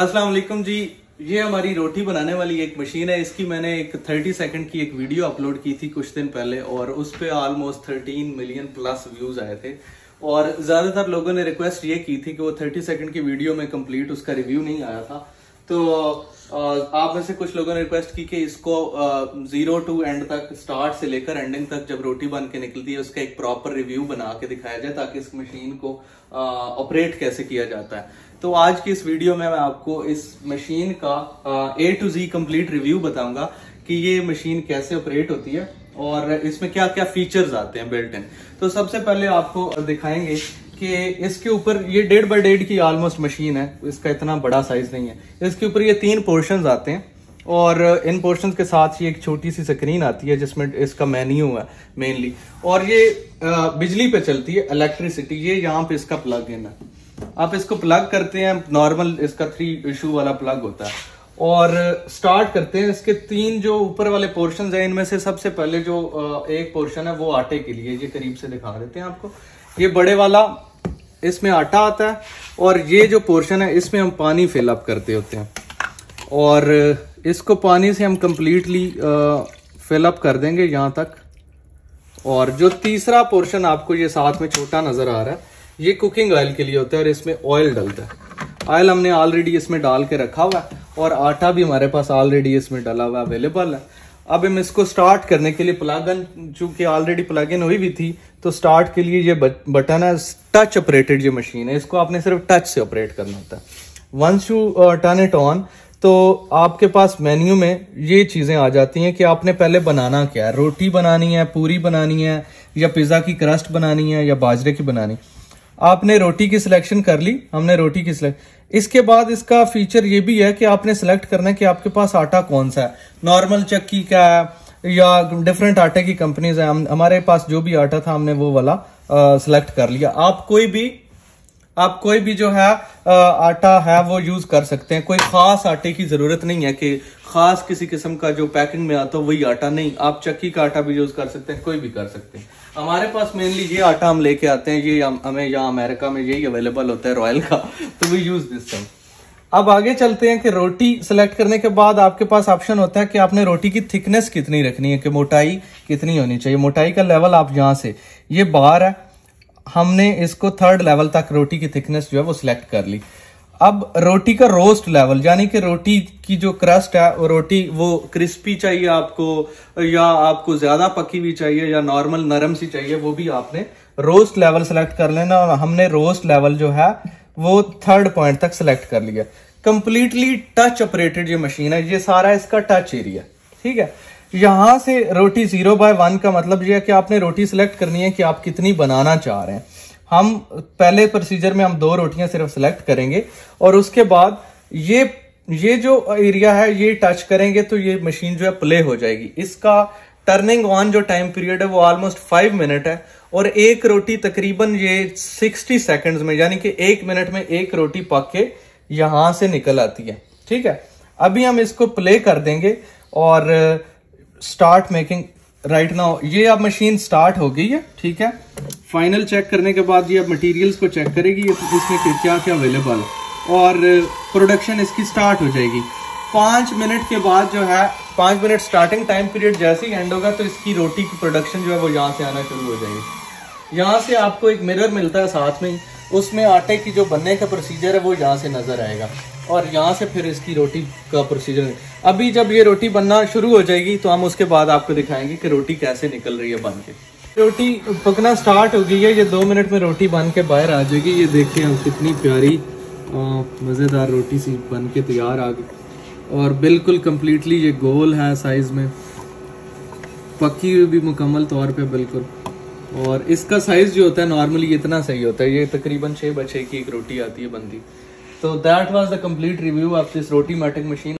अस्सलाम वालेकुम जी। ये हमारी रोटी बनाने वाली एक मशीन है। इसकी मैंने एक 30 सेकंड की एक वीडियो अपलोड की थी कुछ दिन पहले और उस पर ऑलमोस्ट 13 मिलियन प्लस व्यूज़ आए थे। और ज़्यादातर लोगों ने रिक्वेस्ट ये की थी कि वो 30 सेकंड की वीडियो में कंप्लीट उसका रिव्यू नहीं आया था। तो आप में से कुछ लोगों ने रिक्वेस्ट की कि इसको ज़ीरो टू एंड तक स्टार्ट से लेकर एंडिंग तक जब रोटी बन के निकलती है, उसका एक प्रॉपर रिव्यू बना के दिखाया जाए, ताकि इस मशीन को ऑपरेट कैसे किया जाता है। तो आज की इस वीडियो में मैं आपको इस मशीन का A to Z complete review बताऊँगा कि ये मशीन कैसे ऑपरेट होती है और इसमें क्या क्या फीचर्स आते हैं बिल्ट इन तो सबसे पहले आपको दिखाएँगे कि इसके ऊपर ये डेढ़ बाई डेढ़ की ऑलमोस्ट मशीन है, इसका इतना बड़ा साइज़ नहीं है। इसके ऊपर ये तीन पोर्शन आते हैं और इन पोर्शंस के साथ ही एक छोटी सी स्क्रीन आती है जिसमें इसका मेन्यू है मेनली और ये बिजली पे चलती है इलेक्ट्रिसिटी ये यहाँ पे इसका प्लग इन है। आप इसको प्लग करते हैं नॉर्मल इसका थ्री इशू वाला प्लग होता है। और स्टार्ट करते हैं, इसके तीन जो ऊपर वाले पोर्शन है, इनमें से सबसे पहले जो एक पोर्शन है, वो आटे के लिए, ये करीब से दिखा देते हैं आपको। ये बड़े वाला इसमें आटा आता है और ये जो पोर्शन है, इसमें हम पानी फिलअप करते होते हैं। और इसको पानी से हम कम्प्लीटली फिलअप कर देंगे यहाँ तक। और जो तीसरा पोर्शन आपको ये साथ में छोटा नज़र आ रहा है, ये कुकिंग ऑयल के लिए होता है और इसमें ऑयल डलता है। ऑयल हमने ऑलरेडी इसमें डाल के रखा हुआ है और आटा भी हमारे पास ऑलरेडी इसमें डला हुआ अवेलेबल है। अब हम इसको स्टार्ट करने के लिए प्लग इन चूँकि ऑलरेडी प्लग इन हुई भी थी तो स्टार्ट के लिए ये बटन है टच ऑपरेटेड ये मशीन है। इसको आपने सिर्फ़ टच से ऑपरेट करना होता है। Once you turn it on तो आपके पास मेन्यू में ये चीज़ें आ जाती हैं कि आपने पहले बनाना क्या है। रोटी बनानी है, पूरी बनानी है, या पिज्जा की क्रस्ट बनानी है, या बाजरे की बनानी आपने रोटी की सिलेक्शन कर ली हमने रोटी की सिलेक्ट इसके बाद इसका फीचर ये भी है कि आपने सेलेक्ट करना है कि आपके पास आटा कौन सा है। नॉर्मल चक्की का है या डिफरेंट आटे की कंपनीज़ है। हम, हमारे पास जो भी आटा था हमने वो वाला सिलेक्ट कर लिया। आप कोई भी आप कोई भी जो है आटा है, वो यूज़ कर सकते हैं। कोई खास आटे की ज़रूरत नहीं है कि खास किसी किस्म का जो पैकिंग में आता है, वही आटा नहीं। आप चक्की का आटा भी यूज़ कर सकते हैं, कोई भी कर सकते हैं। हमारे पास मेनली ये आटा हम लेके आते हैं, ये हमें यहाँ अमेरिका में यही अवेलेबल होता है रॉयल का तो वी यूज़ दिस टाइम अब आगे चलते हैं कि रोटी सिलेक्ट करने के बाद आपके पास ऑप्शन होता है कि आपने रोटी की थिकनेस कितनी रखनी है, कि मोटाई कितनी होनी चाहिए। मोटाई का लेवल आप यहाँ से, ये बार है हमने इसको थर्ड लेवल तक रोटी की थिकनेस जो है वो सिलेक्ट कर ली। अब रोटी का रोस्ट लेवल यानी कि रोटी की जो क्रस्ट है, वो रोटी, वो क्रिस्पी चाहिए आपको, या आपको ज़्यादा पकी हुई चाहिए, या नॉर्मल नरम सी चाहिए, वो भी आपने रोस्ट लेवल सेलेक्ट कर लेना, और हमने रोस्ट लेवल जो है, वो थर्ड पॉइंट तक सिलेक्ट कर लिया। कंप्लीटली टच ऑपरेटेड ये मशीन है, ये सारा इसका टच एरिया ठीक है? यहाँ से रोटी ज़ीरो बाय वन का मतलब ये है कि आपने रोटी सिलेक्ट करनी है कि आप कितनी बनाना चाह रहे हैं। हम, पहले प्रोसीजर में हम दो रोटियाँ सिर्फ़ सिलेक्ट करेंगे और उसके बाद ये ये जो एरिया है, ये टच करेंगे तो ये मशीन जो है प्ले हो जाएगी। इसका टर्निंग ऑन जो टाइम पीरियड है वो ऑलमोस्ट फाइव मिनट है और एक रोटी तकरीबन ये सिक्सटी सेकंड्स में, यानी कि एक मिनट में एक रोटी पक के यहाँ से निकल आती है। ठीक है? अभी हम इसको प्ले कर देंगे और स्टार्ट मेकिंग राइट नाउ ये अब मशीन स्टार्ट हो गई है, ठीक है? फाइनल चेक करने के बाद ये अब मटेरियल्स को चेक करेगी इसमें क्या क्या अवेलेबल है। और प्रोडक्शन इसकी स्टार्ट हो जाएगी। पाँच मिनट के बाद जो है, पाँच मिनट स्टार्टिंग टाइम पीरियड जैसे ही एंड होगा तो इसकी रोटी की प्रोडक्शन जो है वो यहाँ से आना शुरू हो जाएगी। यहाँ से आपको एक मिरर मिलता है साथ में। उसमें आटे की जो बनने का प्रोसीजर है, वो यहाँ से नज़र आएगा। और यहाँ से फिर इसकी रोटी का प्रोसीजर अभी जब ये रोटी बनना शुरू हो जाएगी तो हम उसके बाद आपको दिखाएँगे कि रोटी कैसे निकल रही है बन के। रोटी पकना स्टार्ट हो गई है। ये दो मिनट में रोटी बन के बाहर आ जाएगी। ये देखते हम कितनी प्यारी मज़ेदार रोटी सी बन के तैयार आ गई। और बिल्कुल कम्प्लीटली ये गोल है साइज़ में। पकी हुई भी मुकम्मल तौर पे बिल्कुल। और इसका साइज़ जो होता है नॉर्मली इतना सही होता है। ये तकरीबन छः बजे की एक रोटी आती है बंदी तो that was the complete review of this Rotimatic machine